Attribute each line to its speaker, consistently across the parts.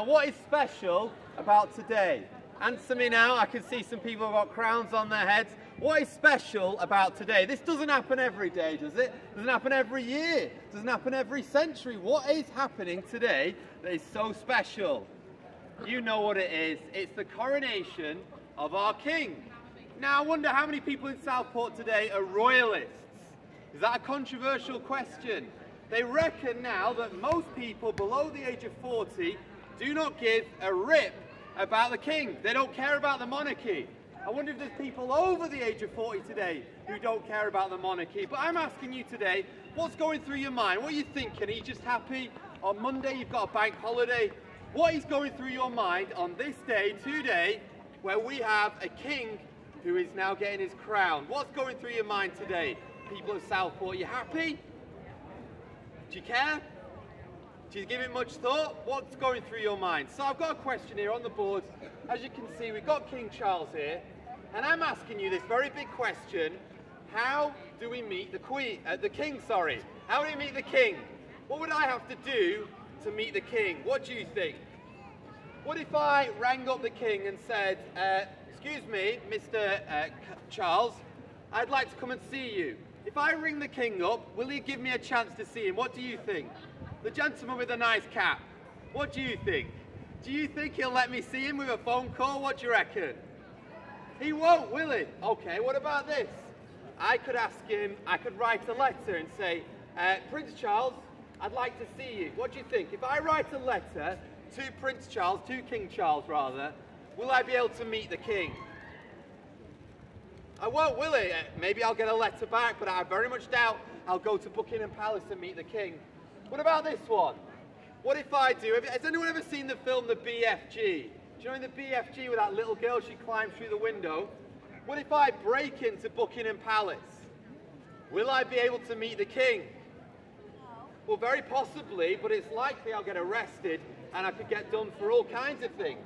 Speaker 1: Now, what is special about today? Answer me now. I can see some people have got crowns on their heads. What is special about today? This doesn't happen every day, does it? Doesn't happen every year. Doesn't happen every century. What is happening today that is so special? You know what it is. It's the coronation of our king. Now, I wonder how many people in Southport today are royalists. Is that a controversial question? They reckon now that most people below the age of 40 do not give a rip about the king. They don't care about the monarchy. I wonder if there's people over the age of 40 today who don't care about the monarchy. But I'm asking you today, what's going through your mind? What are you thinking? Are you just happy? On Monday you've got a bank holiday. What is going through your mind on this day, today, where we have a king who is now getting his crown? What's going through your mind today? People of Southport, are you happy? Do you care? Do you give it much thought? What's going through your mind? So I've got a question here on the board. As you can see, we've got King Charles here, and I'm asking you this very big question. How do we meet the Queen, uh, the King, sorry. How do we meet the King? What would I have to do to meet the King? What do you think? What if I rang up the King and said, uh, excuse me, Mr. Uh, Charles, I'd like to come and see you. If I ring the King up, will he give me a chance to see him? What do you think? The gentleman with the nice cap. What do you think? Do you think he'll let me see him with a phone call? What do you reckon? He won't, will he? Okay, what about this? I could ask him, I could write a letter and say, uh, Prince Charles, I'd like to see you. What do you think? If I write a letter to Prince Charles, to King Charles rather, will I be able to meet the King? I won't, will he? Uh, maybe I'll get a letter back, but I very much doubt I'll go to Buckingham Palace and meet the King. What about this one? What if I do? Has anyone ever seen the film The BFG? Do you know the BFG with that little girl, she climbs through the window? What if I break into Buckingham Palace? Will I be able to meet the king? Well, very possibly, but it's likely I'll get arrested and I could get done for all kinds of things.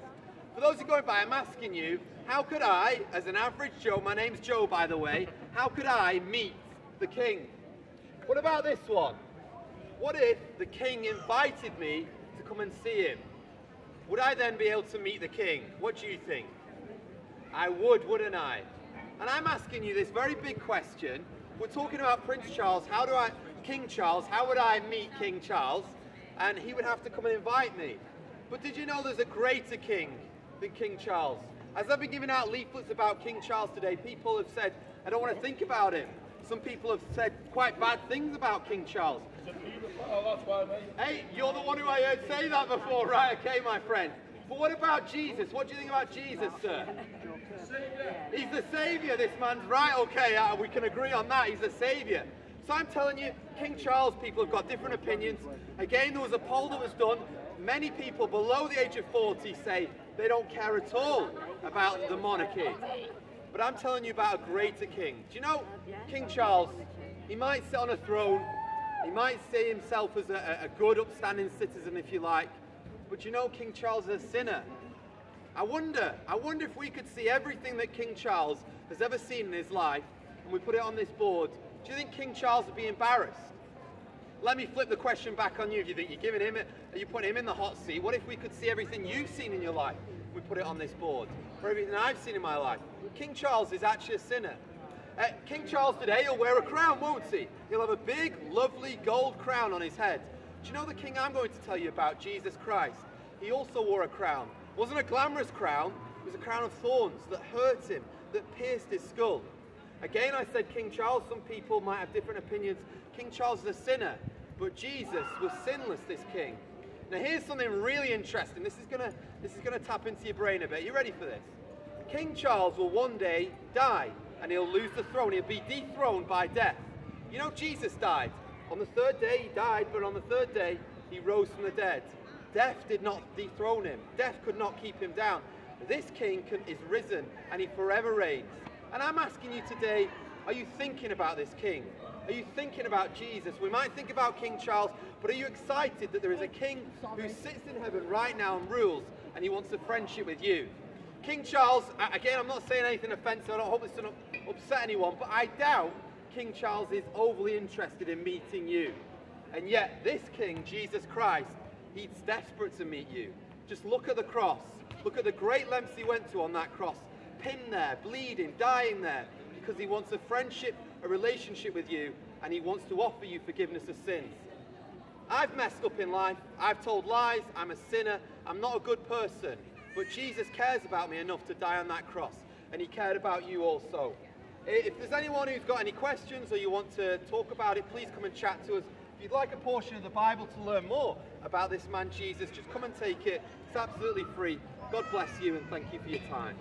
Speaker 1: For those who are going by, I'm asking you, how could I, as an average Joe, my name's Joe by the way, how could I meet the king? What about this one? What if the king invited me to come and see him? Would I then be able to meet the king? What do you think? I would, wouldn't I? And I'm asking you this very big question. We're talking about Prince Charles. How do I, King Charles, how would I meet King Charles? And he would have to come and invite me. But did you know there's a greater king than King Charles? As I've been giving out leaflets about King Charles today, people have said, I don't want to think about him. Some people have said quite bad things about King Charles.
Speaker 2: Oh,
Speaker 1: hey, you're the one who I heard say that before, right? Okay, my friend. But what about Jesus? What do you think about Jesus, sir? He's the saviour, this man's right. Okay, uh, we can agree on that. He's the saviour. So I'm telling you, King Charles people have got different opinions. Again, there was a poll that was done. Many people below the age of 40 say they don't care at all about the monarchy. But I'm telling you about a greater king. Do you know, King Charles, he might sit on a throne he might see himself as a, a good, upstanding citizen, if you like, but you know King Charles is a sinner. I wonder, I wonder if we could see everything that King Charles has ever seen in his life and we put it on this board, do you think King Charles would be embarrassed? Let me flip the question back on you if you think you're giving him, it, are you putting him in the hot seat? What if we could see everything you've seen in your life? We put it on this board. For everything I've seen in my life. King Charles is actually a sinner. Uh, King Charles today, he'll wear a crown, won't he? He'll have a big, lovely gold crown on his head. Do you know the king I'm going to tell you about, Jesus Christ? He also wore a crown. It wasn't a glamorous crown, it was a crown of thorns that hurt him, that pierced his skull. Again, I said King Charles, some people might have different opinions. King Charles is a sinner, but Jesus was sinless, this king. Now here's something really interesting. This is gonna this is gonna tap into your brain a bit. You ready for this? King Charles will one day die and he'll lose the throne. He'll be dethroned by death. You know, Jesus died. On the third day, he died, but on the third day, he rose from the dead. Death did not dethrone him. Death could not keep him down. This king can, is risen and he forever reigns. And I'm asking you today, are you thinking about this king? Are you thinking about Jesus? We might think about King Charles, but are you excited that there is a king who sits in heaven right now and rules and he wants a friendship with you? King Charles, again, I'm not saying anything offensive, I don't hope this doesn't upset anyone, but I doubt King Charles is overly interested in meeting you. And yet, this king, Jesus Christ, he's desperate to meet you. Just look at the cross. Look at the great lengths he went to on that cross. Pinned there, bleeding, dying there, because he wants a friendship, a relationship with you, and he wants to offer you forgiveness of sins. I've messed up in life. I've told lies. I'm a sinner. I'm not a good person. But Jesus cares about me enough to die on that cross. And he cared about you also. Eh, if there's anyone who's got any questions or you want to talk about it, please come and chat to us. If you'd like a portion of the Bible to learn more about this man Jesus, just come and take it. It's absolutely free. God bless you and thank you for your time.